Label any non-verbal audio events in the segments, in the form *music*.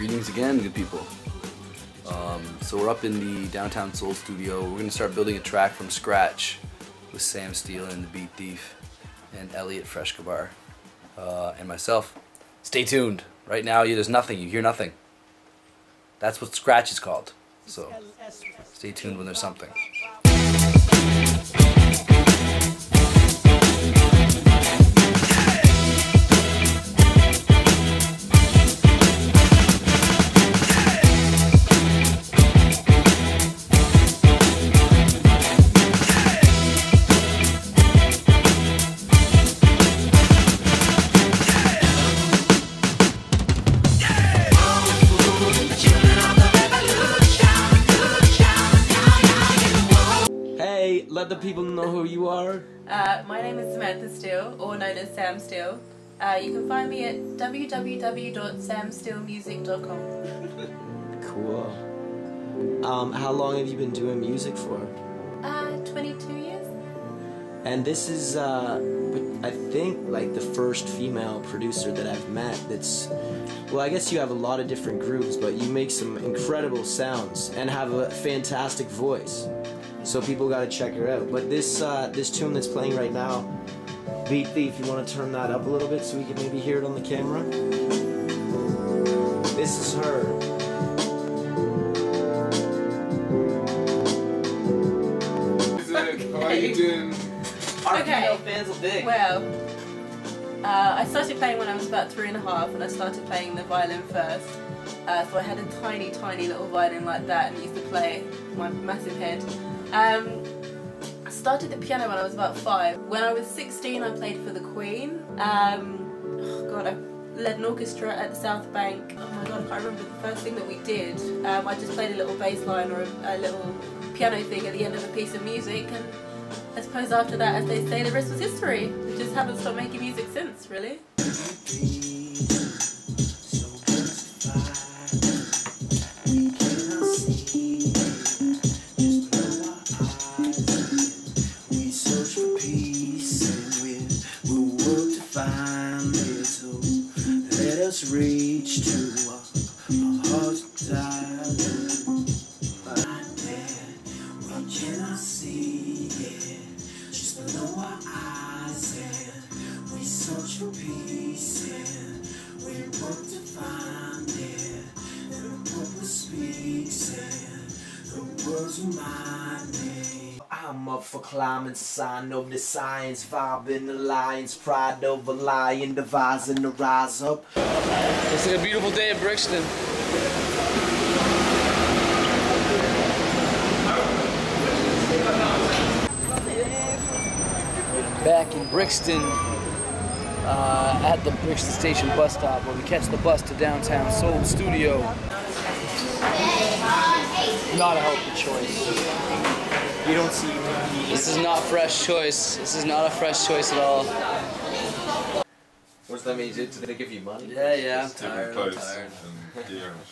Greetings again, good people. Um, so we're up in the Downtown Soul studio. We're gonna start building a track from scratch with Sam Steele and the Beat Thief and Elliot Freshkabar uh, and myself. Stay tuned. Right now, there's nothing. You hear nothing. That's what scratch is called. So stay tuned when there's something. Samantha Steele, or known as Sam Steele. Uh, you can find me at www.samsteelemusic.com. Cool. Um, how long have you been doing music for? Uh, 22 years? And this is, uh, I think, like the first female producer that I've met that's. Well, I guess you have a lot of different grooves, but you make some incredible sounds and have a fantastic voice. So people gotta check her out. But this, uh, this tune that's playing right now, Beat Thief, you wanna turn that up a little bit so we can maybe hear it on the camera? This is her. How are you doing? Okay. female fans will dig. Well, uh, I started playing when I was about three and a half, and I started playing the violin first. Uh, so I had a tiny, tiny little violin like that, and used to play my massive head. Um, I started the piano when I was about five. When I was 16, I played for the Queen. Um, oh God, I led an orchestra at the South Bank. Oh my God, I can't remember the first thing that we did. Um, I just played a little bass line or a, a little piano thing at the end of a piece of music, and I suppose after that, as they say, the rest was history. We just haven't stopped making music since, really. The words remind me. I'm up for climbing, sign of the science, vibing the lions, pride of a lion, devising the rise up. It's a beautiful day in Brixton. Back in Brixton, uh, at the Brixton Station bus stop, where we catch the bus to downtown Soul Studio. Not a healthy choice. You don't see This is not fresh choice. This is not a fresh choice at all. What's that mean? Did they give you money? Yeah, yeah, I'm tired. I'm tired. and gear and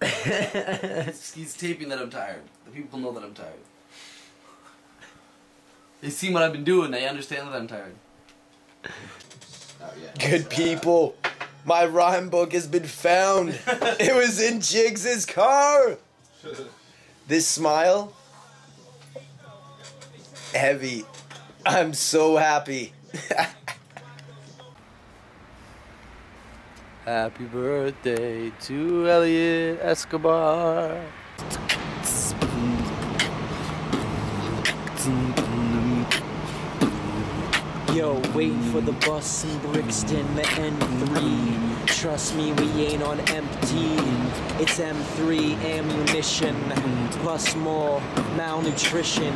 shit. *laughs* He's taping that I'm tired. The people know that I'm tired. They see what I've been doing. They understand that I'm tired. Good people, my rhyme book has been found. it was in Jiggs's car. This smile, heavy. I'm so happy. Happy birthday to Elliot Escobar. Yo, waiting for the bus in Brixton, the N3. Trust me, we ain't on empty. It's M3 ammunition, plus more malnutrition.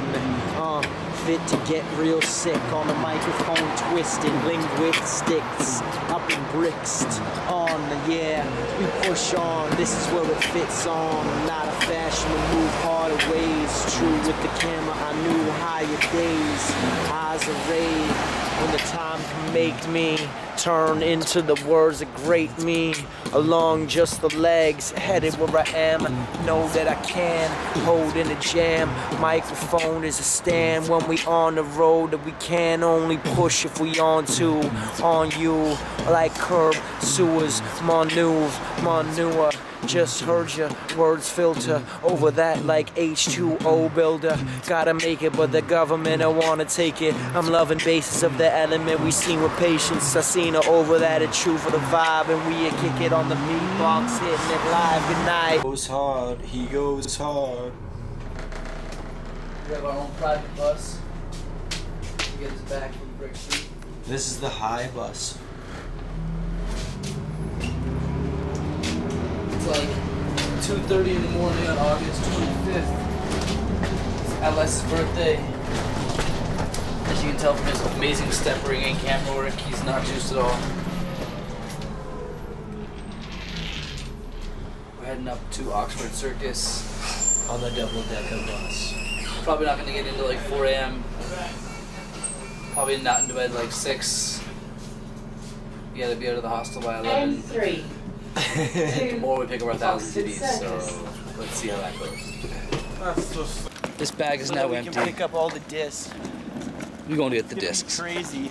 Uh, fit to get real sick on the microphone twisting, linguistics up in Brixton. On, the yeah, we push on. This is where it fits on. Not a fashion, move harder ways. True with the camera, I knew higher days. Eyes arrayed when the time can make me turn into the words of great me. Along just the legs, headed where I am. Know that I can hold in a jam. Microphone is a stand when we on the road that we can only push if we on to on you like curb sewers maneuver manure just heard your words filter over that like H2O builder. Gotta make it, but the government I wanna take it. I'm loving basis of the element we seen with patience. I seen her over that, a true for the vibe, and we kick it on the beatbox, hitting it live. Good night. Goes hard, he goes hard. We have our own private bus. to get us back from Brick Street. This is the high bus. It's like 2.30 in the morning on August 25th. It's LS's birthday. As you can tell from his amazing step ring and camera work, he's not juiced at all. We're heading up to Oxford Circus on the double decker bus. Probably not gonna get into like 4 a.m. Probably not into bed like 6. You gotta be out of the hostel by 11. N3. And tomorrow we pick up our thousand Oxford CDs, so let's see how that goes. That's just. This bag is So now that we empty. can pick up all the discs. We're going to get the It's gonna be discs. crazy.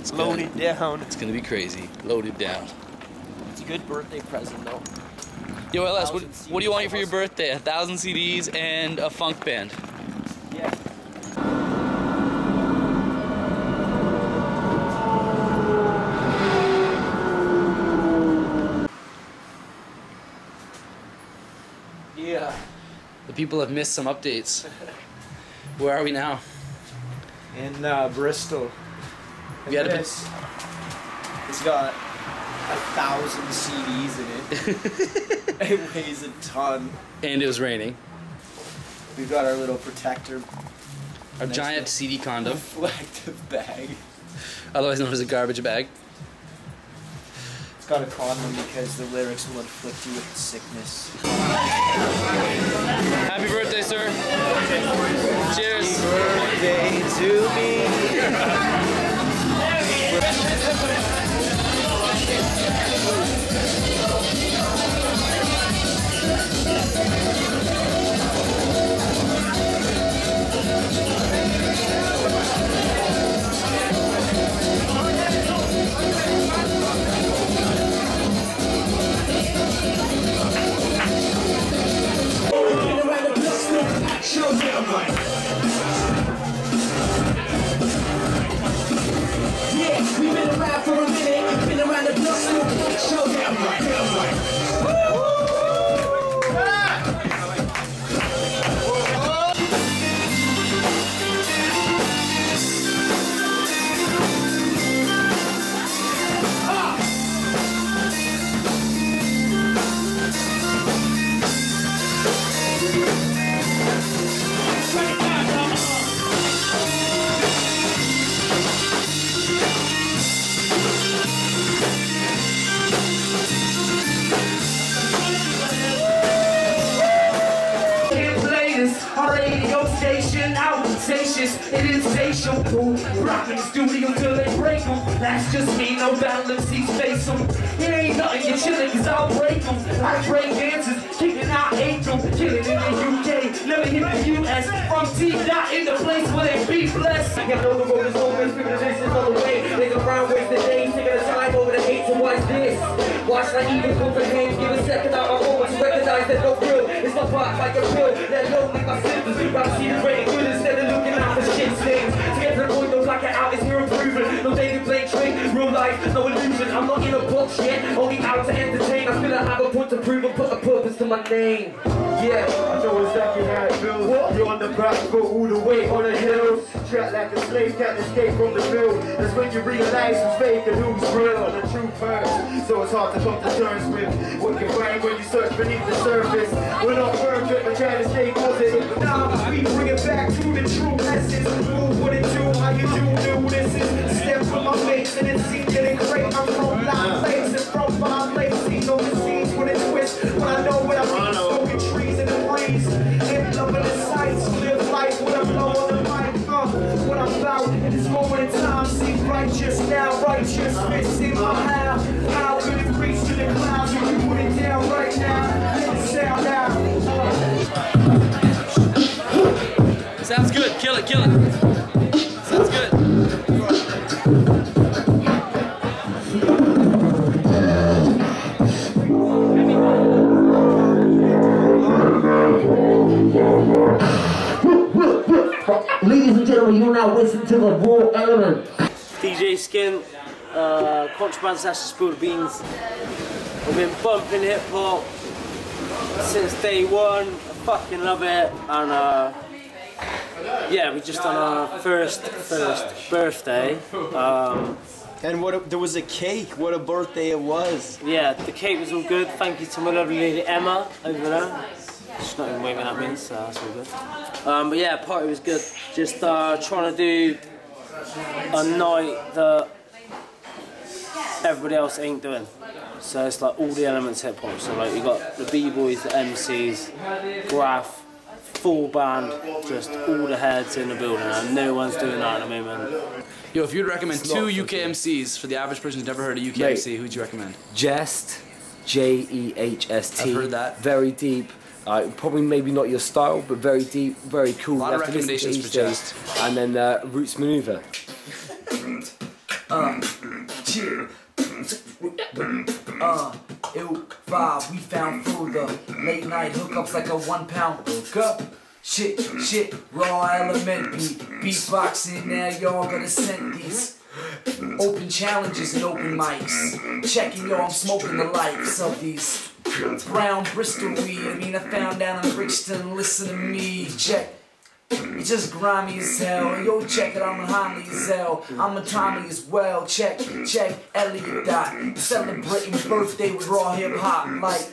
It's Load gonna, down. it's gonna be crazy. Loaded down. It's a good birthday present though. Yo, LS, what, what do you want for your birthday? A thousand CDs and a funk band. Yeah. The people have missed some updates. Where are we now? In uh, Bristol. We had a bit- this. It's got a thousand CDs in it. *laughs* it weighs a ton. And it was raining. We've got our little protector Our giant CD condom, *laughs* reflective bag. otherwise known as a garbage bag. It's got a condom because the lyrics will inflict you with sickness. Happy birthday, sir. Cheers. Birthday to me. And insatiable. Rocking the studio till they break 'em. That's just me, no balance, he's face 'em. It ain't nothing, you're chilling, cause I'll break 'em. I break dances, kicking out angel, killing in the UK, never hit the US. From T dot in the place where they be blessed. You know the road is open, is on the way. Nigga brown waste the day, taking the time over the hate to watch this. Watch my even go for hands, give a second out my to recognize that no real. It's my pop like a pill, that lonely my symptoms. Rather see the great No David play trick, real life, no illusion. I'm not in a box yet, only out to entertain. I feel I have a point to prove and put a purpose to my name. Yeah, I know exactly how it feels. What? You're on the back foot all the way on the hills. Trapped like a slave, can't escape from the field. That's when you realize who's fake and who's real. The truth hurts, so it's hard to come to terms with what you find when you search beneath the surface. We're not perfect, but trying to stay positive. Kill it, kill it. Sounds good. Ladies and gentlemen, you're now listening to the raw element. DJ Skin, uh, Contraband Slash Spilled Beans. I've been bumping hip hop since day one. I fucking love it. And uh, yeah, we just done our first first birthday. Um, And what? A, there was a cake. What a birthday it was. yeah, the cake was all good. Thank you to my lovely lady Emma over there. She's not even waving at me, so that's all good. Um, but yeah, party was good. Just uh, trying to do a night that everybody else ain't doing. So it's like all the elements hip hop. So like you got the b boys, the MCs, graph, full band, just all the heads in the building, and no one's doing that at the moment. Yo, if you'd recommend two UK MCs for the average person who's never heard a UK Mate. MC, who'd you recommend? Jehst, J E H S T. I've heard that. Very deep. Uh, probably maybe not your style, but very deep, very cool. Lot of You have to listen to recommendations each for. Jehst. And then uh, Roots Manuva. *laughs* Uh, ill vibe, we found through the late night hookups like a one pound hookup. Shit, shit, raw element beat, beatboxing. Now y'all gonna send these open challenges and open mics. Checking y'all, I'm smoking the likes of these brown Bristol weed. I mean, I found down in Brixton. Listen to me, check. It's just grimy as hell. Yo, check it, I'm a Homely as hell. I'm a Tommy as well. Check, check, Elliot Dot. Celebrating birthday with raw hip hop, like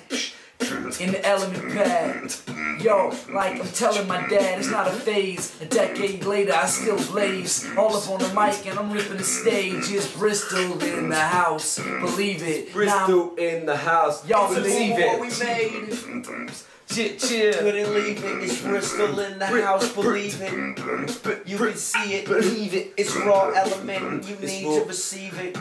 in the element pad. Yo, like I'm telling my dad, it's not a phase. A decade later, I still blaze. All up on the mic and I'm ripping the stage. It's Bristol in the house. Believe it. Now in the house. Y'all believe it. What we made. Shit, chill. Couldn't leave it. It's Bristol in the house. Believe it. You can see it. Believe it. It's raw element. You need to receive it.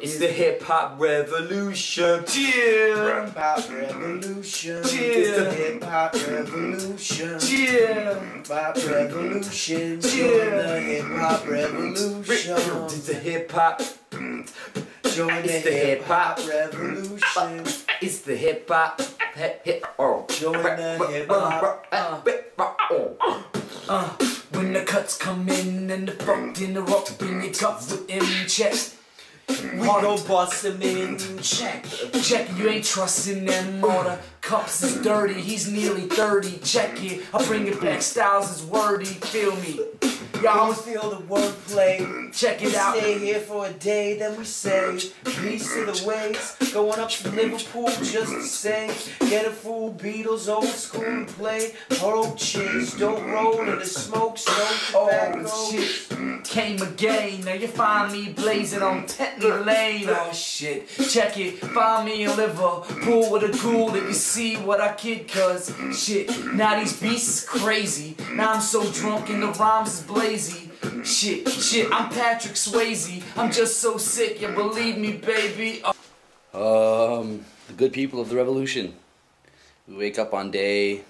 It's the hip hop revolution. Chill. Hip hop revolution. It's Chill. the hip hop revolution. Chill. Hip hop revolution. Chill. Join the hip hop revolution. It's the hip hop. Join the It's hip hop hip-hop. revolution. It's the hip hop. Hip, hip, oh. Join the hip hop. Uh, when the cuts come in and the fucked in the rock bring your cup with him check. We gon' bust him in. Check. Check, you ain't trusting them or the cups is dirty. He's nearly 30. Check it. I bring it back. Styles is wordy. Feel me. Y'all Y'all feel the wordplay. Check it out. stay here for a day, then we say peace to the waves. Going up to Liverpool just to say, get a full Beatles old school play. Chins, don't roll in the smoke. Oh shit, came again. Now you find me blazing on Penny Lane. Oh shit, check it. Find me in Liverpool with a ghoul that you see what I kid. Cause shit, now these beats is crazy. Now I'm so drunk and the rhymes is blazy. Shit, shit, I'm Patrick Swayze. I'm just so sick, you believe me, baby. Oh, Um, the good people of the revolution. We wake up on day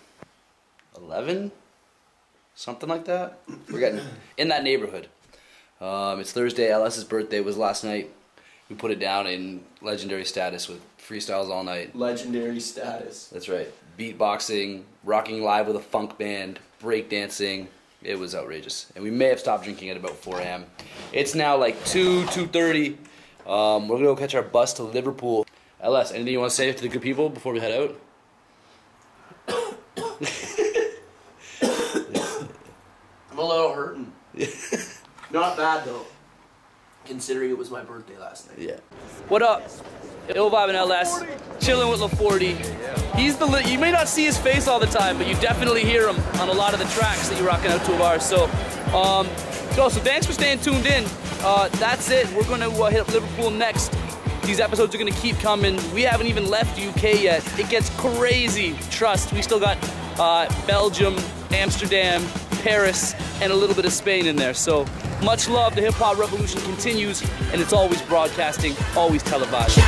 11, something like that. We're getting in that neighborhood. Um, it's Thursday. LS's birthday was last night. We put it down in legendary status with freestyles all night. Legendary status. That's right. Beatboxing, rocking live with a funk band, breakdancing. It was outrageous. And we may have stopped drinking at about 4 a.m. It's now like 2, 2.30. Um, we're going to go catch our bus to Liverpool. LS, anything you want to say to the good people before we head out? *coughs* I'm a little hurting. *laughs* Not bad though, considering it was my birthday last night. Yeah. What up? iLLvibe and LS, chilling with LaForty. He's the you may not see his face all the time, but you definitely hear him on a lot of the tracks that you're rocking out to of ours. So, um, so, thanks for staying tuned in. Uh, that's it. We're gonna uh, hit up Liverpool next. These episodes are gonna keep coming. We haven't even left the UK yet. It gets crazy. Trust. We still got uh, Belgium, Amsterdam. Paris, and a little bit of Spain in there. So much love. The hip hop revolution continues, and it's always broadcasting, always televised.